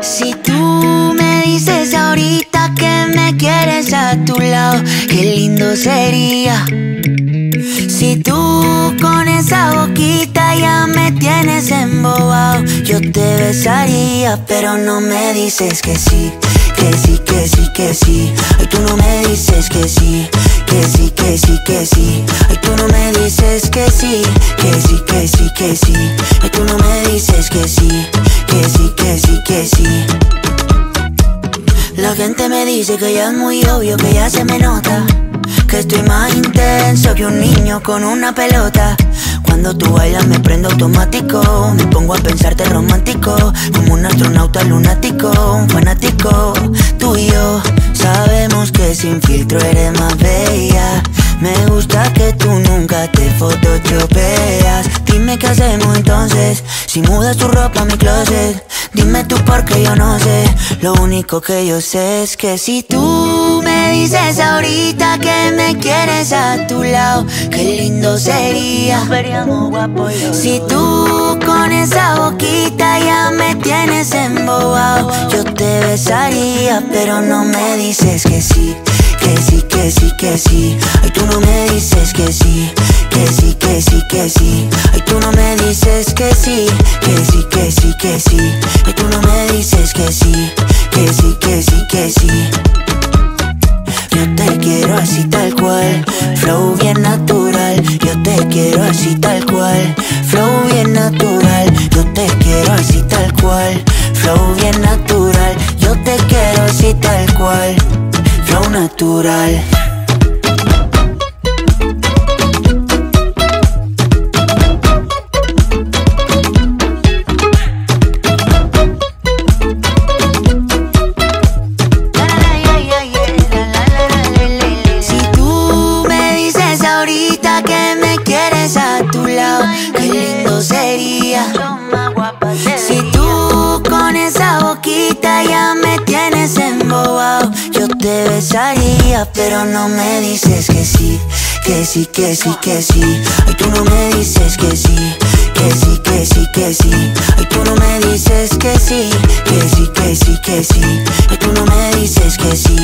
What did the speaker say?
Si tú me dices ahorita que me quieres a tu lado, qué lindo sería. Si tú con esa boquita ya me tienes embobado, yo te besaría, pero no me dices que sí, que sí, que sí, que sí. Ay, tú no me dices que sí, que sí, que sí, que sí. Ay, tú no me dices que sí, que sí, que sí, que sí. Ay, tú no me dices que sí, que sí, que sí, que sí. La gente me dice que ya es muy obvio, que ya se me nota. Que estoy más intenso que un niño con una pelota. Cuando tú bailas me prendo automático. Me pongo a pensarte romántico. Como un astronauta lunático, un fanático. Tú y yo sabemos que sin filtro eres más nunca te photoshopeas. Dime qué hacemos entonces. Si mudas tu ropa a mi closet. Dime tú porque yo no sé. Lo único que yo sé es que si tú me dices ahorita que me quieres a tu lado, qué lindo sería. Si tú con esa boquita ya me tienes embobado, yo te besaría, pero no me dices que sí. Que sí, que sí, que sí. Ay, tú no me dices. Que sí, que sí. Ay, tú no me dices que sí. Que sí, que sí, que sí. Ay, tú no me dices que sí. Que sí, que sí, que sí. Yo te quiero así tal cual, flow bien natural. Yo te quiero así tal cual, flow bien natural. Yo te quiero así tal cual, flow bien natural. Yo te quiero así tal cual, flow natural. Ya me tienes embobado, yo te besaría, pero no me dices que sí, que sí, que sí, que sí. Ay, tú no me dices que sí, que sí, que sí, que sí. Ay, tú no me dices que sí, que sí, que sí, que sí. Ay, tú no me dices que sí.